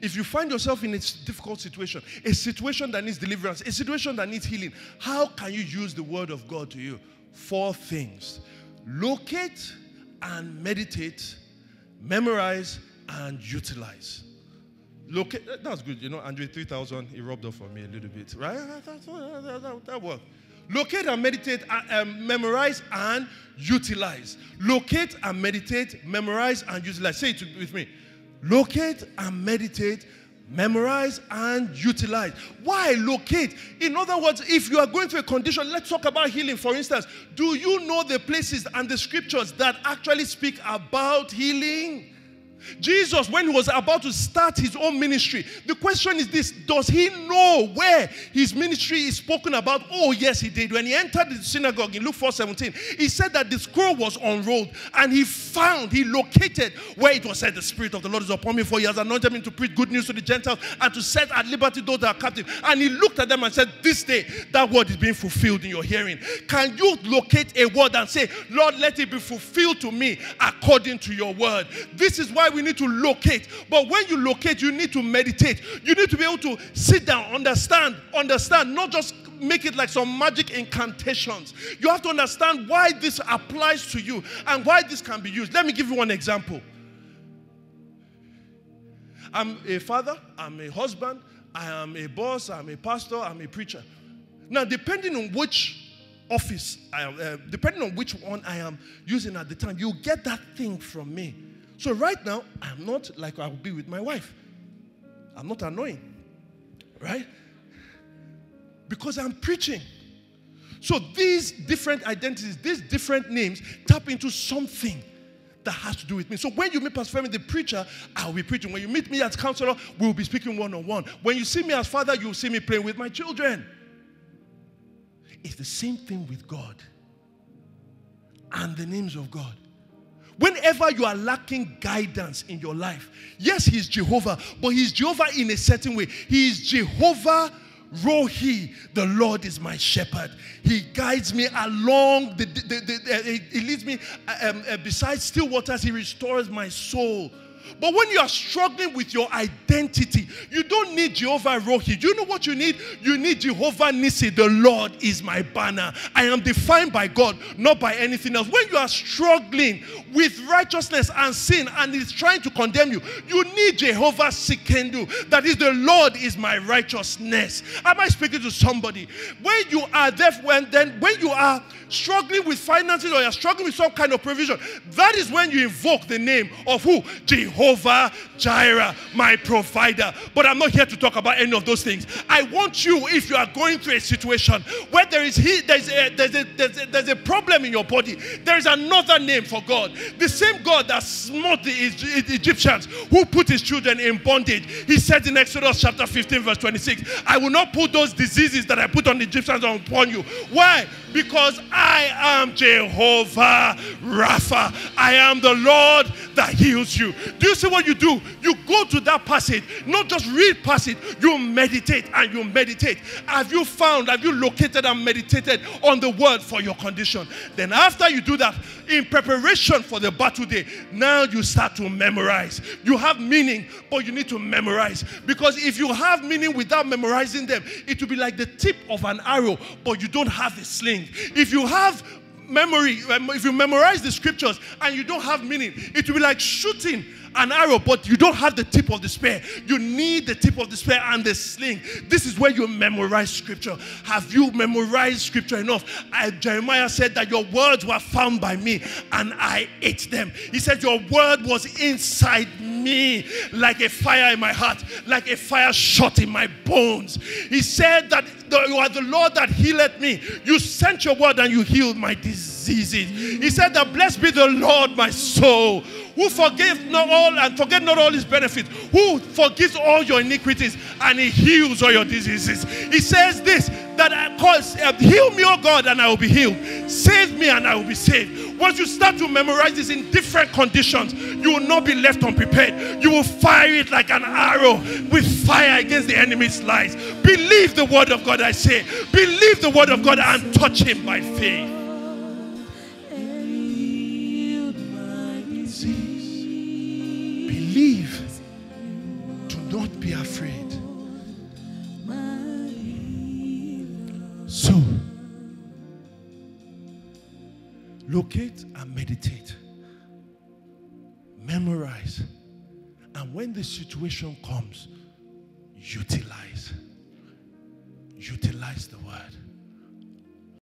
If you find yourself in a difficult situation, a situation that needs deliverance, a situation that needs healing, how can you use the word of God to you? Four things locate and meditate, memorize and utilize. Locate, that's good, you know, Andre 3000, he rubbed off on me a little bit, right? That, that, that, that worked. Locate and meditate, uh, um, memorize and utilize. Locate and meditate, memorize and utilize. Say it with me. Locate and meditate, memorize and utilize. Why locate? In other words, if you are going through a condition, let's talk about healing for instance. Do you know the places and the scriptures that actually speak about healing? Jesus, when he was about to start his own ministry, the question is this Does he know where his ministry is spoken about? Oh, yes, he did. When he entered the synagogue in Luke 4 17, he said that the scroll was unrolled and he found, he located where it was said, The Spirit of the Lord is upon me, for he has anointed me to preach good news to the Gentiles and to set at liberty those that are captive. And he looked at them and said, This day, that word is being fulfilled in your hearing. Can you locate a word and say, Lord, let it be fulfilled to me according to your word? This is why we need to locate. But when you locate, you need to meditate. You need to be able to sit down, understand, understand, not just make it like some magic incantations. You have to understand why this applies to you and why this can be used. Let me give you one example. I'm a father, I'm a husband, I am a boss, I'm a pastor, I'm a preacher. Now, depending on which office I am, uh, depending on which one I am using at the time, you get that thing from me. So right now, I'm not like I will be with my wife. I'm not annoying. Right? Because I'm preaching. So these different identities, these different names tap into something that has to do with me. So when you meet Pastor Femi, the preacher, I'll be preaching. When you meet me as counselor, we'll be speaking one on one. When you see me as father, you'll see me playing with my children. It's the same thing with God and the names of God. Whenever you are lacking guidance in your life, yes, He's Jehovah, but He's Jehovah in a certain way. He is Jehovah Rohi, the Lord is my shepherd. He guides me along, the, the, the, He leads me um, uh, beside still waters, He restores my soul. But when you are struggling with your identity, you need Jehovah Rohi. Do you know what you need? You need Jehovah Nissi. The Lord is my banner. I am defined by God, not by anything else. When you are struggling with righteousness and sin and is trying to condemn you, you need Jehovah Tsidkenu. That is, the Lord is my righteousness. Am I speaking to somebody? When you are deaf, when then when you are struggling with finances or you're struggling with some kind of provision, that is when you invoke the name of who? Jehovah Jireh, my provider. But I'm not here to talk about any of those things. I want you, if you are going through a situation where there is he, there's a, there's a, there's a, there's a problem in your body, there is another name for God. The same God that smote the Egyptians who put his children in bondage. He said in Exodus chapter 15, verse 26, I will not put those diseases that I put on the Egyptians upon you. Why? Because I am Jehovah Rapha. I am the Lord that heals you. Do you see what you do? You go to that passage, not just read passage, you meditate and you meditate. Have you found, have you located and meditated on the word for your condition? Then, after you do that, in preparation for the battle day, now you start to memorize. You have meaning, but you need to memorize. Because if you have meaning without memorizing them, it will be like the tip of an arrow, but you don't have the sling. If you have memory, if you memorize the scriptures and you don't have meaning, it will be like shooting an arrow, but you don't have the tip of the spear. You need the tip of the spear and the sling. This is where you memorize scripture. Have you memorized scripture enough? I, Jeremiah said that your words were found by me and I ate them. He said, Your word was inside me like a fire in my heart, like a fire shot in my bones. He said that you are the Lord that healed me. You sent your word and you healed my diseases. He said that blessed be the Lord, my soul who forgives not all and forget not all his benefits, who forgives all your iniquities and he heals all your diseases. He says this that I cause uh, heal me, oh God, and I will be healed. Save me and I will be saved. Once you start to memorize this in different conditions, you will not be left unprepared. You will fire it like an arrow with fire against the enemy's lies. Believe the word of God, I say. Believe the word of God and touch him by faith. believe. Do not be afraid. Locate and meditate, memorize, and when the situation comes, utilize. Utilize the word.